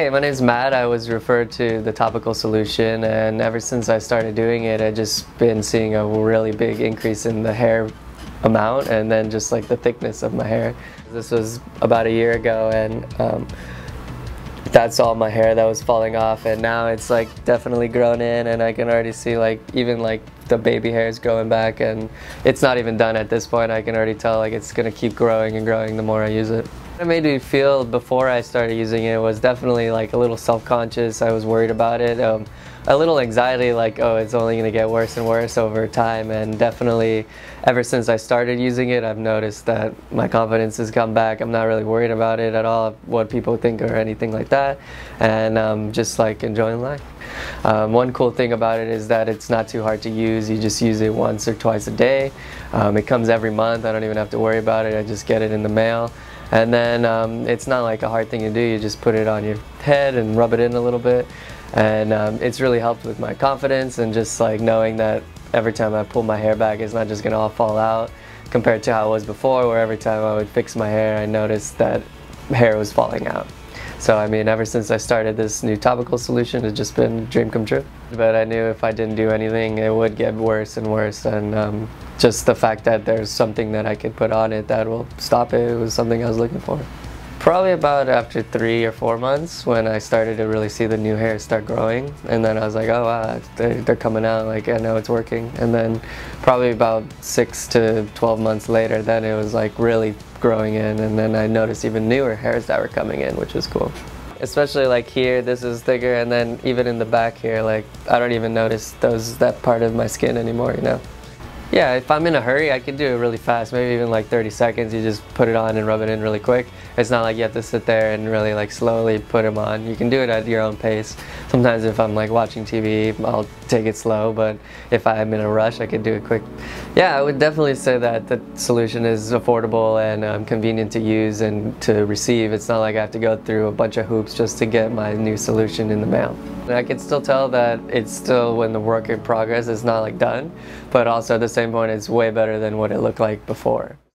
Hey, my name's Matt. I was referred to the topical solution, and ever since I started doing it, I've just been seeing a really big increase in the hair amount and then just like the thickness of my hair. This was about a year ago, and um, that's all my hair that was falling off, and now it's like definitely grown in, and I can already see like even like the baby hairs growing back, and it's not even done at this point. I can already tell like it's gonna keep growing and growing the more I use it. What made me feel before I started using it was definitely like a little self-conscious. I was worried about it. Um, a little anxiety like, oh, it's only going to get worse and worse over time. And definitely ever since I started using it, I've noticed that my confidence has come back. I'm not really worried about it at all, what people think or anything like that. And um, just like enjoying life. Um, one cool thing about it is that it's not too hard to use. You just use it once or twice a day. Um, it comes every month. I don't even have to worry about it. I just get it in the mail. And then um, it's not like a hard thing to do. You just put it on your head and rub it in a little bit. And um, it's really helped with my confidence and just like knowing that every time I pull my hair back, it's not just gonna all fall out compared to how it was before, where every time I would fix my hair, I noticed that hair was falling out. So I mean, ever since I started this new topical solution, it's just been dream come true. But I knew if I didn't do anything, it would get worse and worse. And um, just the fact that there's something that I could put on it that will stop it was something I was looking for. Probably about after three or four months when I started to really see the new hair start growing. And then I was like, oh wow, they're, they're coming out, like I know it's working. And then probably about six to 12 months later, then it was like really growing in and then I noticed even newer hairs that were coming in which was cool. Especially like here this is thicker and then even in the back here like I don't even notice those that part of my skin anymore you know. Yeah, if I'm in a hurry, I can do it really fast, maybe even like 30 seconds. You just put it on and rub it in really quick. It's not like you have to sit there and really like slowly put them on. You can do it at your own pace. Sometimes if I'm like watching TV, I'll take it slow, but if I'm in a rush, I can do it quick. Yeah, I would definitely say that the solution is affordable and um, convenient to use and to receive. It's not like I have to go through a bunch of hoops just to get my new solution in the mail. I can still tell that it's still when the work in progress is not like done, but also at the same point it's way better than what it looked like before.